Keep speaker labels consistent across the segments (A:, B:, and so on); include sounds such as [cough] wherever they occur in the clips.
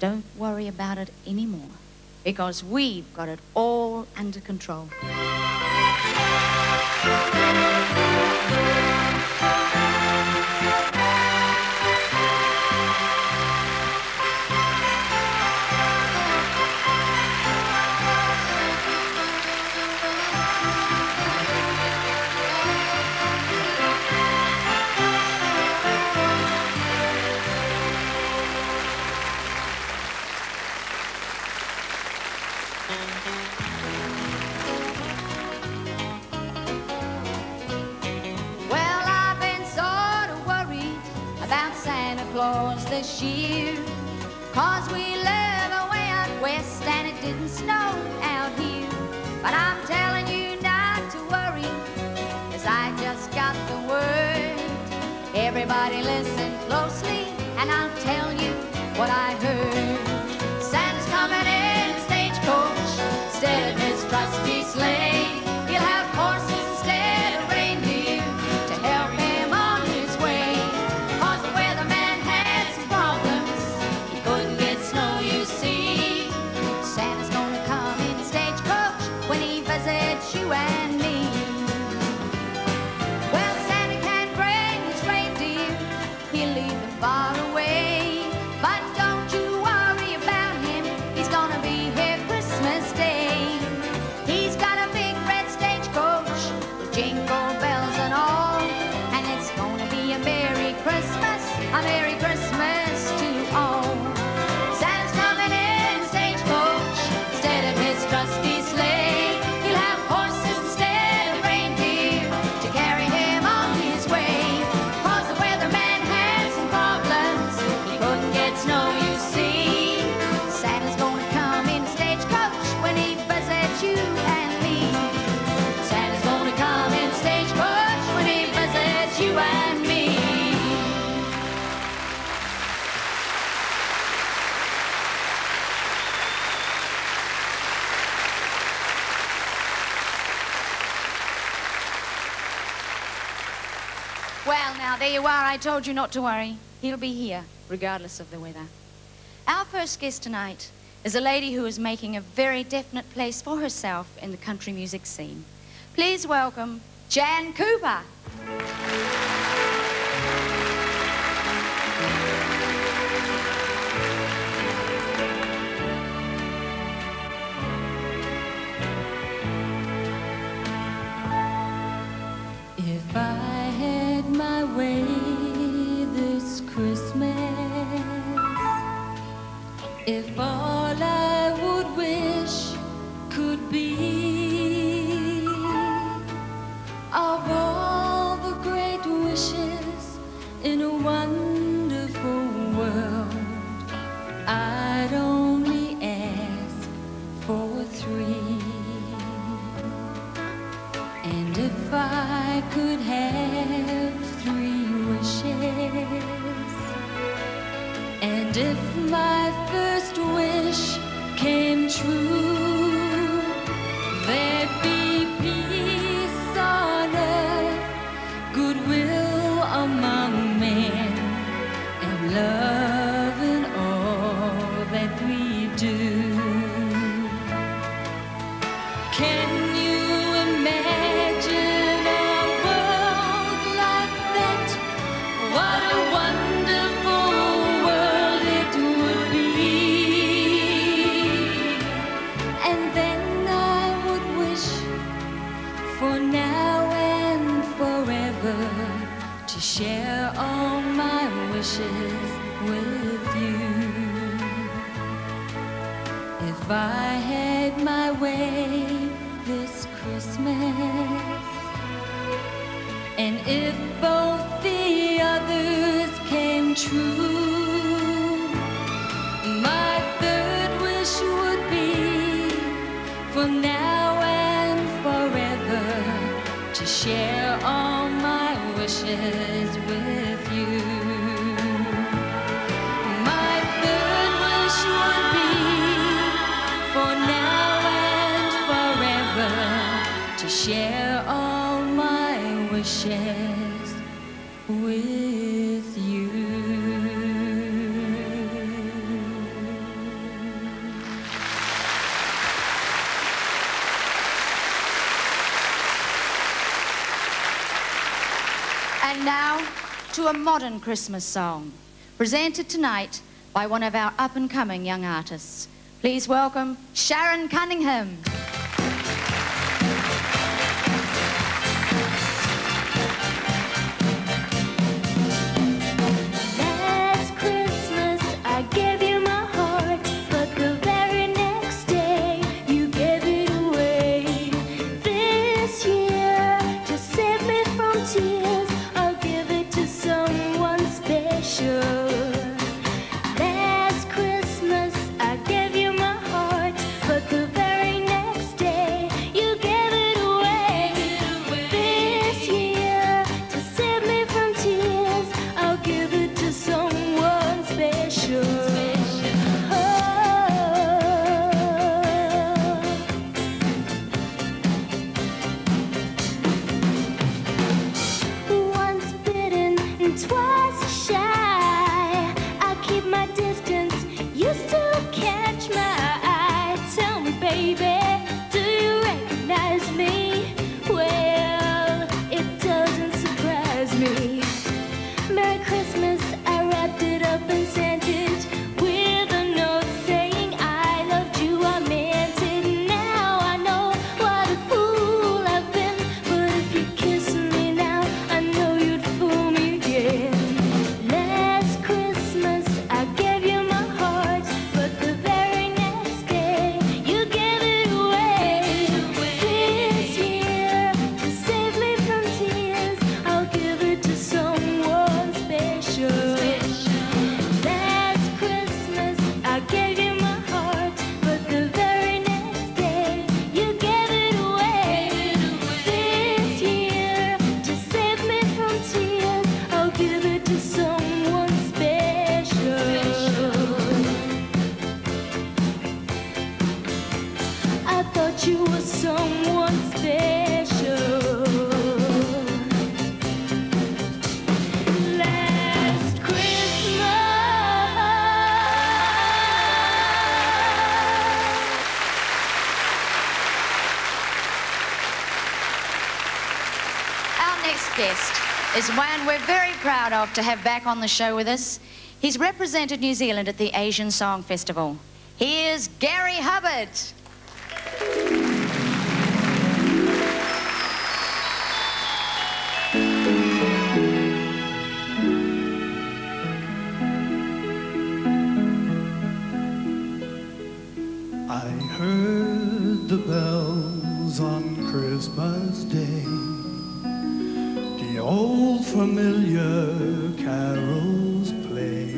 A: Don't worry about it anymore because we've got it all under control. told you not to worry. He'll be here, regardless of the weather. Our first guest tonight is a lady who is making a very definite place for herself in the country music scene. Please welcome Jan Cooper.
B: among men. wishes with you. And now to
C: a modern Christmas song, presented tonight by one of our up-and-coming young artists. Please welcome Sharon Cunningham. Is one we're very proud of to have back on the show with us. He's represented New Zealand at the Asian Song Festival. He is Gary Hubbard.
D: The bells on Christmas Day, the old familiar carols play,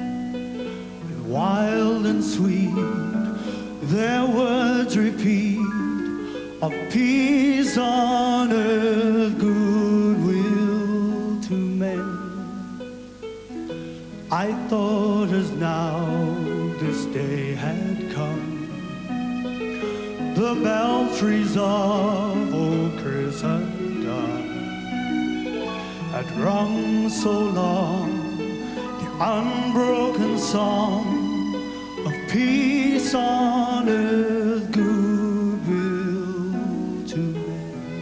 D: and wild and sweet their words repeat of peace on earth, goodwill to men. I thought as now this day had come, the belfries of old Christendom had rung so long the unbroken song of peace on earth, goodwill to men.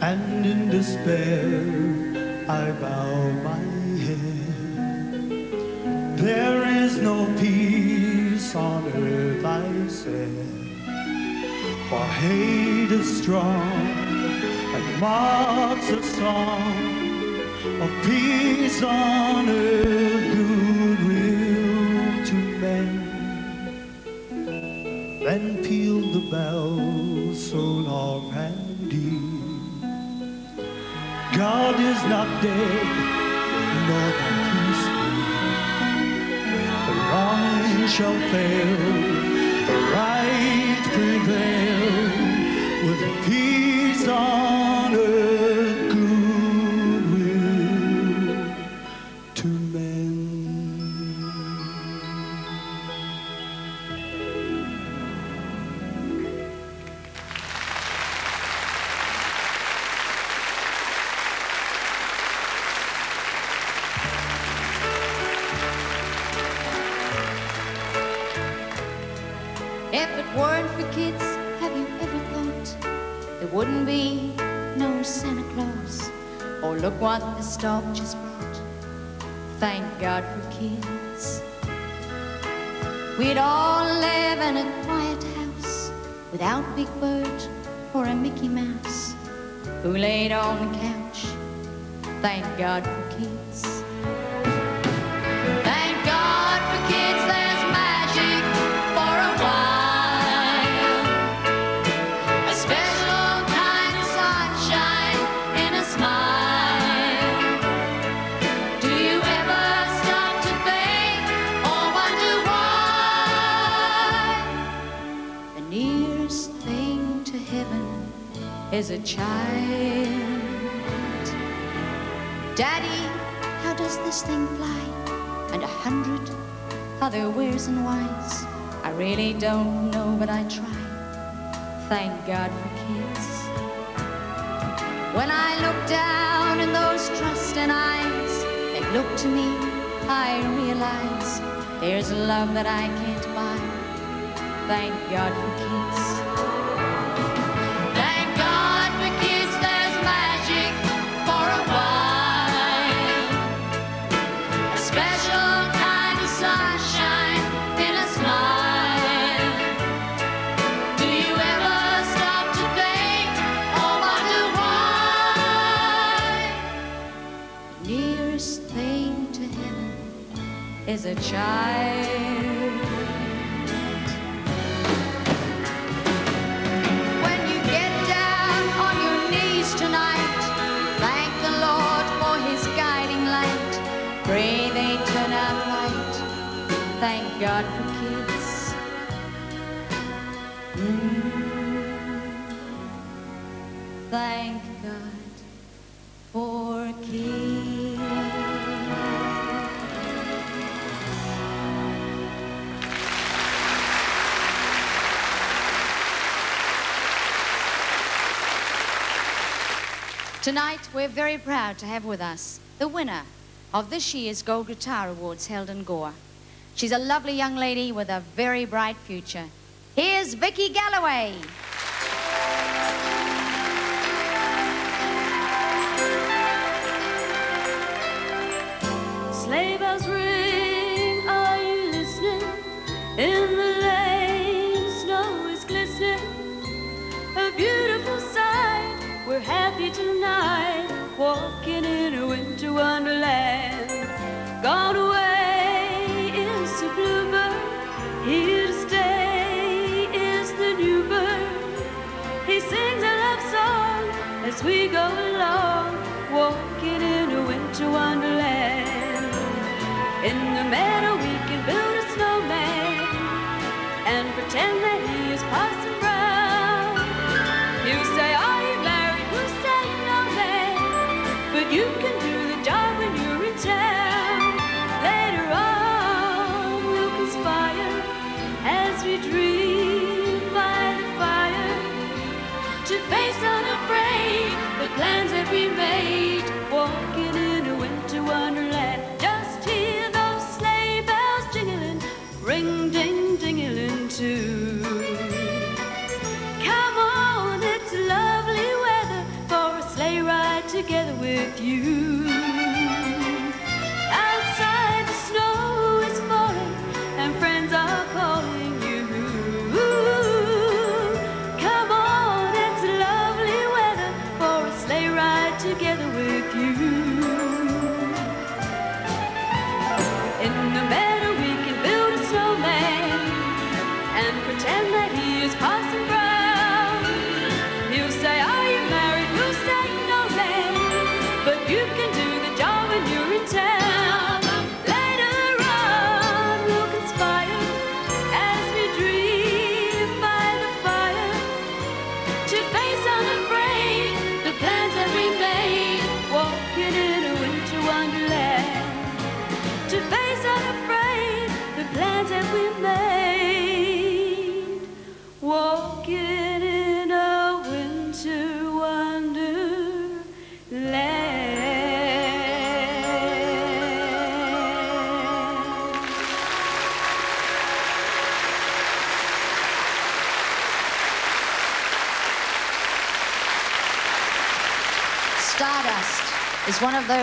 D: and in despair I bow my for hate is strong and mocks a song of peace on earth, goodwill to men. Then pealed the bells so long and deep. God is not dead, nor doth he sleep. The wrong shall fail, the right prevail,
A: dog just brought. Thank God for kids. We'd all live in a quiet house without Big Bird or a Mickey Mouse who laid on the couch. Thank God for as a child. Daddy, how does this thing fly? And a hundred other wheres and whys. I really don't know, but I try. Thank God for kids. When I look down in those trusting eyes, they look to me, I realize there's love that I can't buy. Thank God for kids. is a child. When you get down on your knees tonight, thank the Lord for his guiding light. Pray they turn out right. Thank God for kids. Mm. Thank God for kids. Tonight, we're very proud to have with us the winner of this year's Gold Guitar Awards held in Gore. She's a lovely young lady with a very bright future. Here's Vicky Galloway.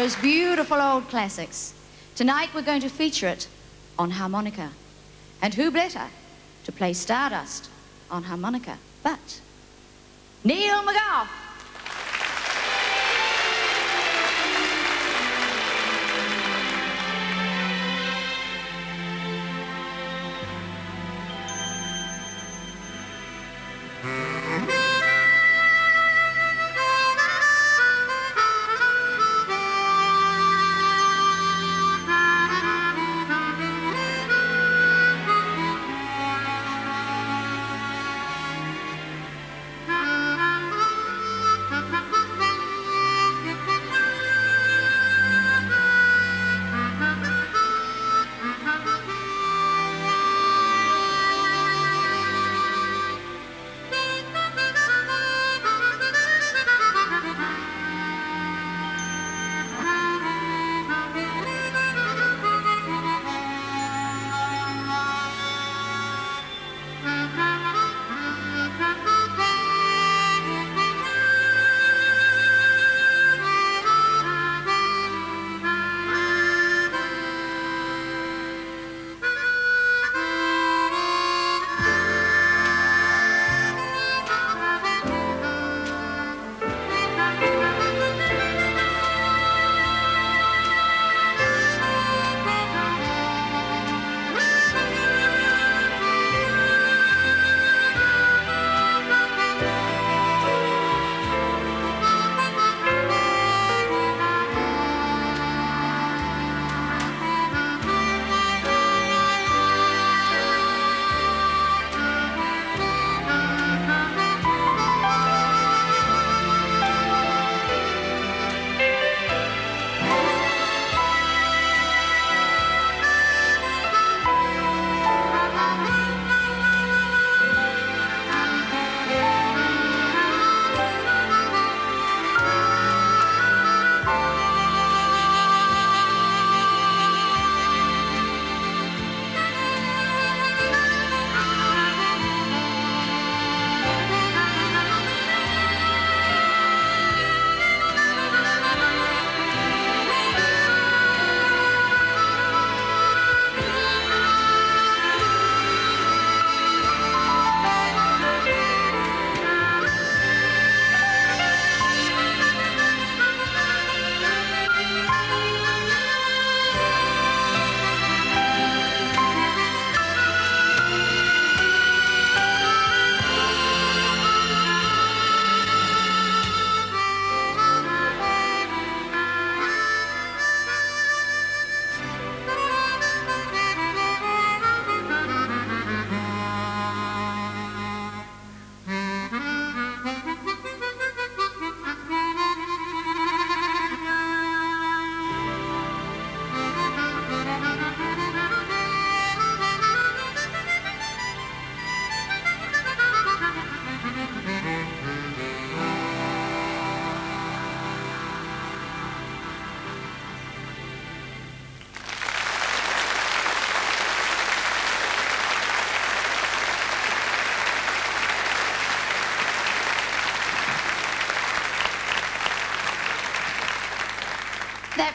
B: Those
A: beautiful old classics. Tonight we're going to feature it on harmonica. And who better to play Stardust on harmonica but Neil McGough.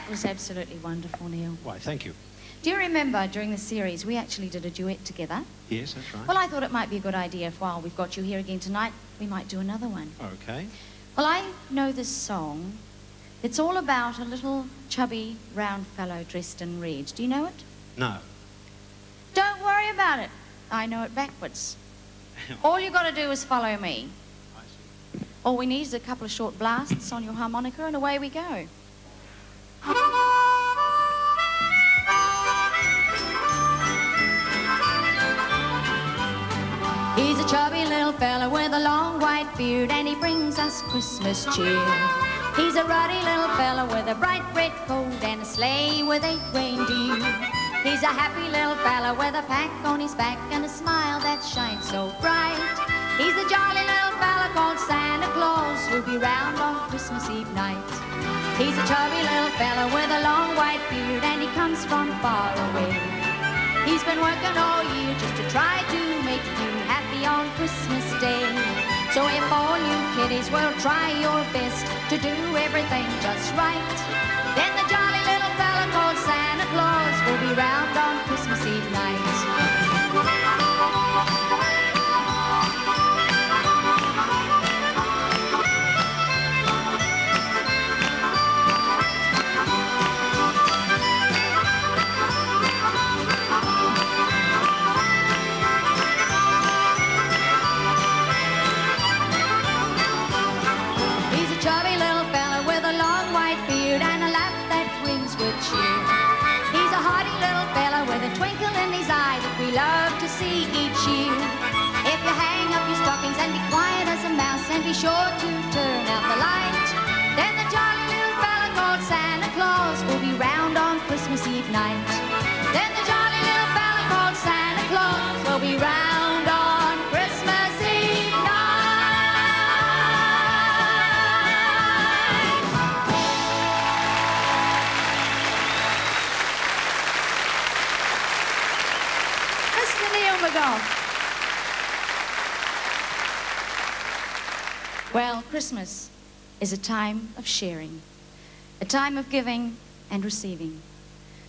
A: Was absolutely wonderful, Neil.
E: Why, thank you.
A: Do you remember during the series we actually did a duet together?
E: Yes, that's right.
A: Well, I thought it might be a good idea if while we've got you here again tonight, we might do another one.
E: Okay.
A: Well, I know this song. It's all about a little chubby, round fellow dressed in red. Do you know it?
E: No.
A: Don't worry about it. I know it backwards. [laughs] All you got to do is follow me.
E: I see.
A: All we need is a couple of short blasts on your harmonica, and away we go. And he brings us Christmas cheer. He's a ruddy little fella with a bright red coat and a sleigh with eight reindeer. He's a happy little fella with a pack on his back and a smile that shines so bright. He's a jolly little fella called Santa Claus who'll be round on Christmas Eve night. He's a chubby little fella with a long white beard and he comes from far away. He's been working all year just to try to make you happy on Christmas Day. So if all you kiddies will try your best to do everything just right, then the jolly little fella called Santa Claus will be round cheer. If you hang up your stockings and be quiet as a mouse and be sure to turn out the light, then the jolly little fella called Santa Claus will be round on Christmas Eve night. Then the jolly little fella called Santa Claus will be round. Christmas
F: is a time of sharing, a time of giving and receiving.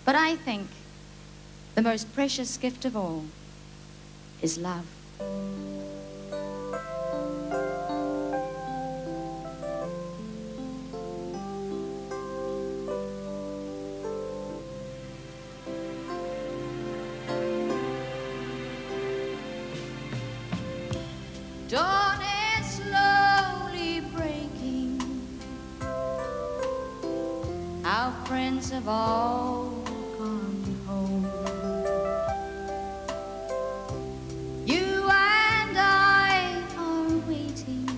F: But I think the most precious gift of all is love.
A: Friends have all gone home. You and I are waiting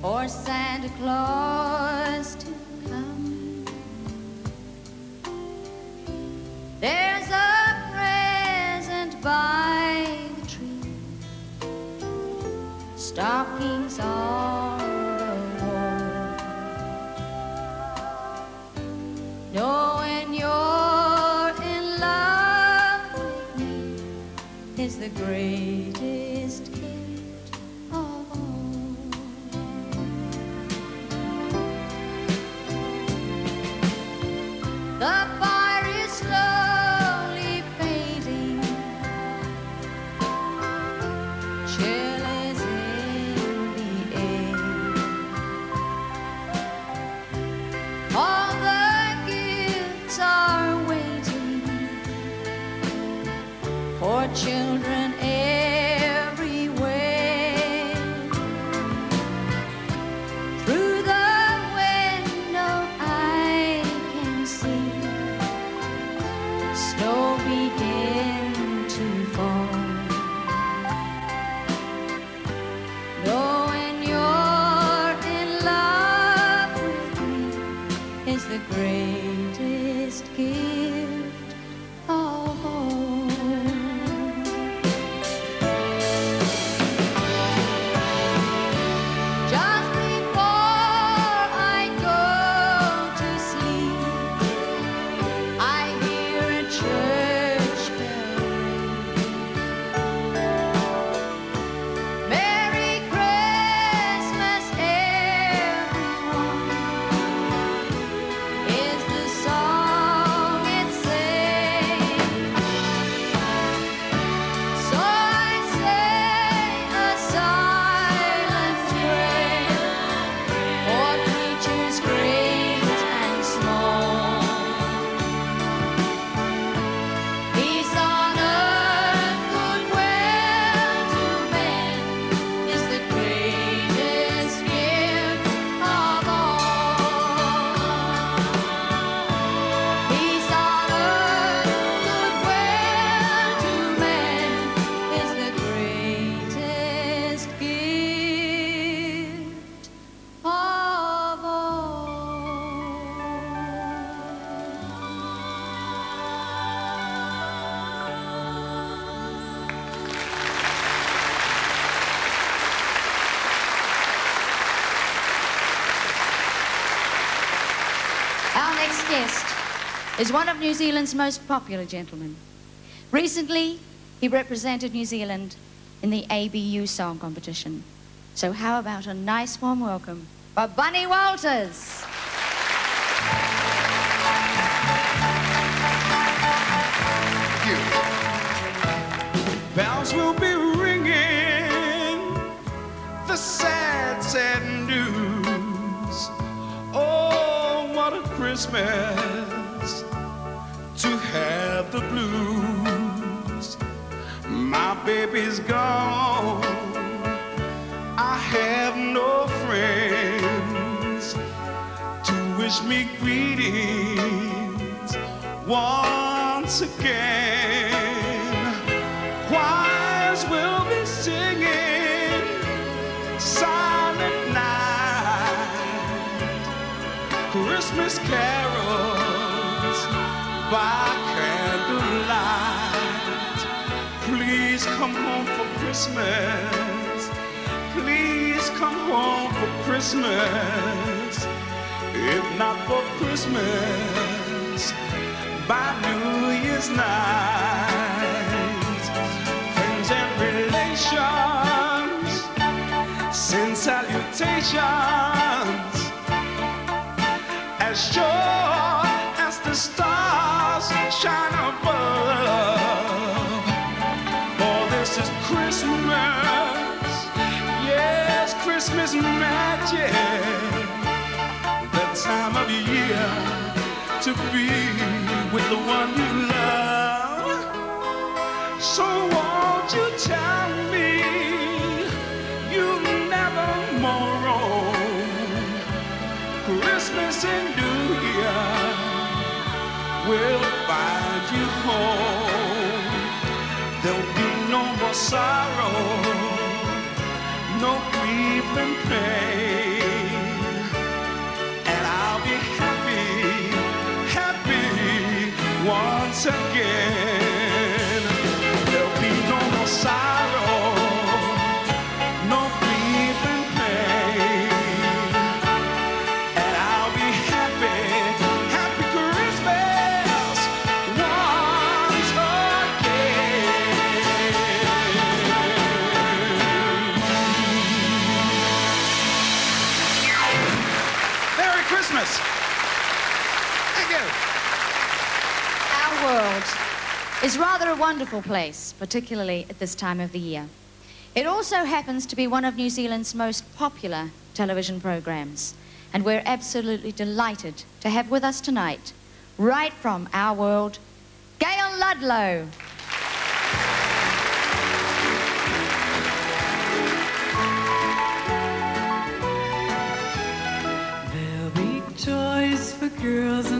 A: for Santa Claus is is
F: one of New Zealand's most popular gentlemen. Recently, he represented New Zealand in the ABU song competition. So how about a nice warm welcome for Bunny Walters?
G: Bells will be ringing the sad, sad news. Oh, what a Christmas baby's gone. I have no friends to wish me greetings once again. Christmas. Please come home for Christmas. If not for Christmas, by New Year's night. Friends and relations, send salutations. As sure as the stars shine above. to be with the one you love. So won't you tell me you'll never more Christmas and New Year will find you home. There'll be no more sorrow, no grief and pain.
A: is rather a wonderful place, particularly at this time of the year. It also happens to be one of New Zealand's most popular television programs, and we're absolutely delighted to have with us tonight, right from our world, Gail Ludlow.
H: girls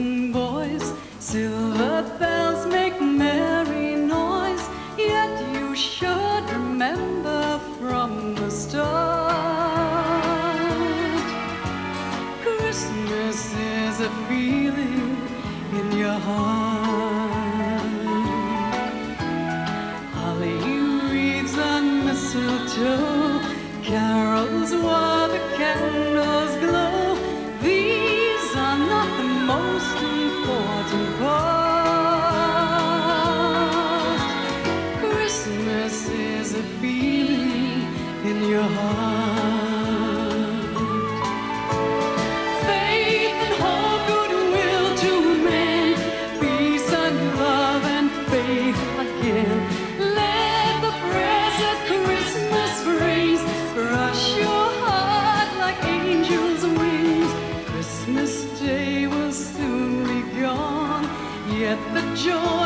H: joy.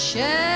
A: Shepherds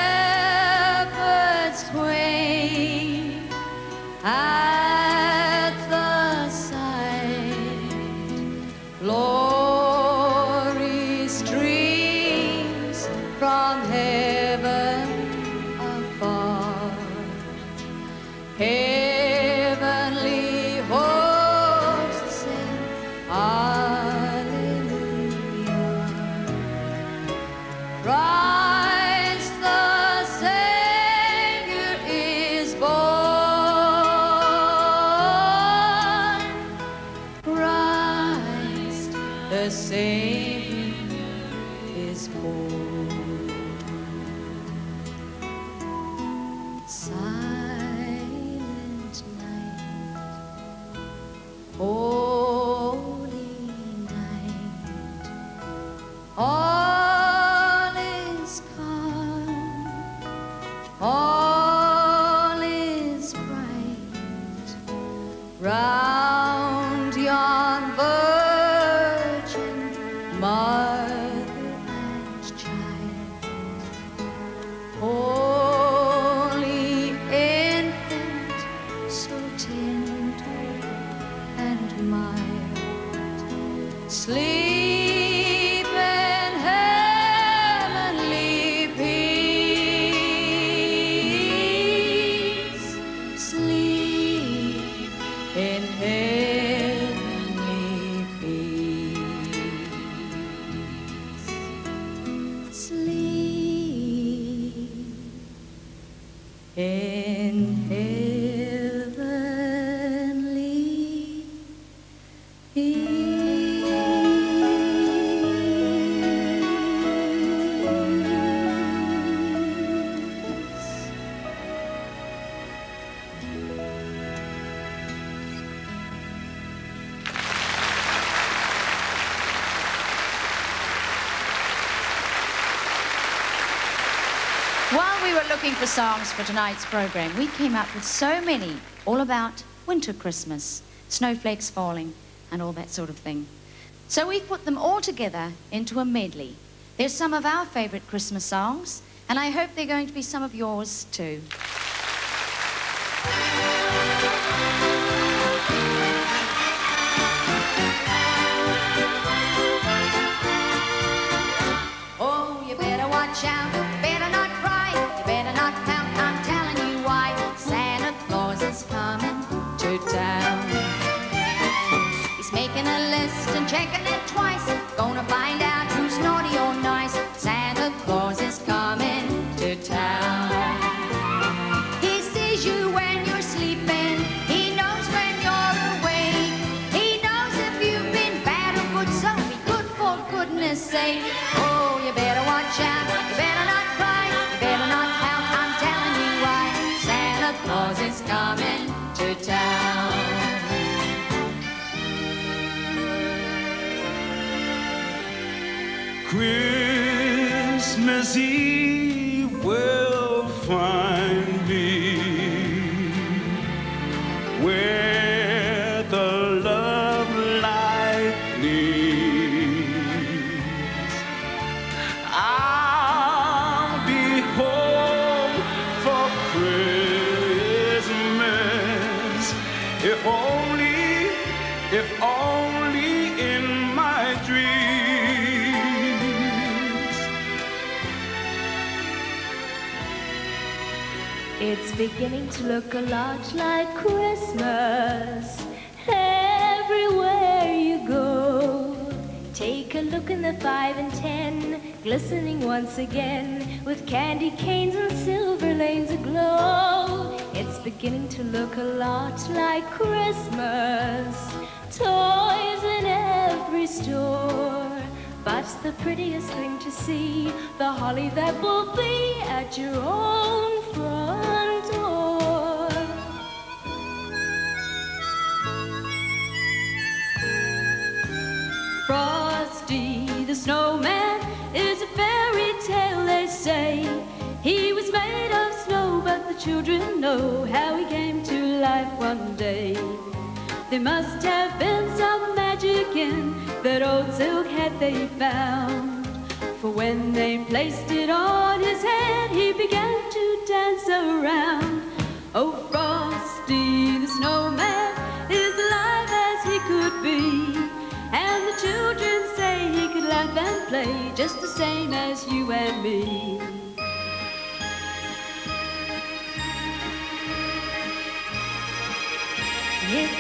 A: looking for songs for tonight's program, we came up with so many all about winter Christmas, snowflakes falling, and all that sort of thing. So we've put them all together into a medley. They're some of our favorite Christmas songs, and I hope they're going to be some of yours too. List
G: Christmas
C: beginning to look a lot like Christmas everywhere you go. Take a look in the five and ten, glistening once again with candy canes and silver lanes aglow. It's beginning to look a lot like Christmas. Toys in every store. But the prettiest thing to see, the holly that will be at your own children know how he came to
H: life one day. There must have been some magic in that old silk hat they found. For when they placed it on his head, he began to dance around. Oh, Frosty the snowman is alive as he could be. And the children say he could laugh and play just the same as you and me.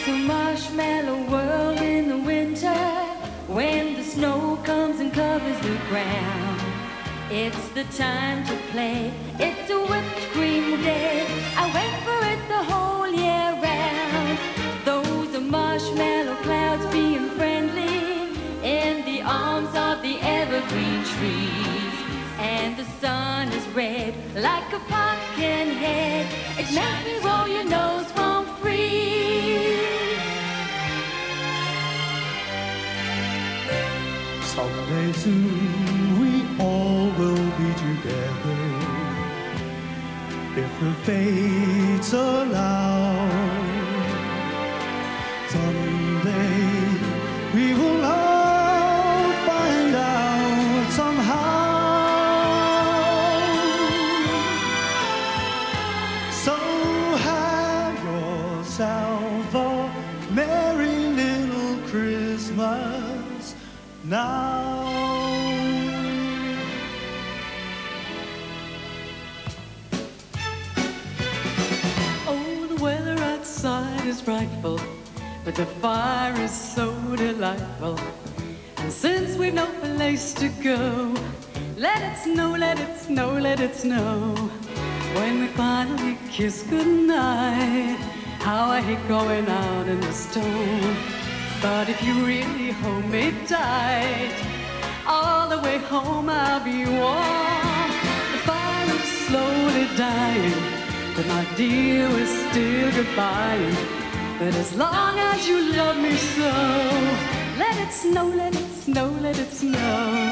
H: It's a marshmallow world in the winter when the snow comes and covers the ground. It's the time to play. It's a whipped cream day. I wait for it the whole year round. Those are marshmallow clouds being friendly in the arms of the evergreen trees. And the sun is red like a pumpkin head. It makes me roll oh, your nose from
D: soon we all will be together if the fates allow.
H: Snow. When we finally kiss goodnight, how I hate going out in the storm. But if you really hold me tight, all the way home I'll be warm. The fire is slowly dying, but my dear, we're still goodbye. But as long as you love me so, let it snow, let it snow, let it snow.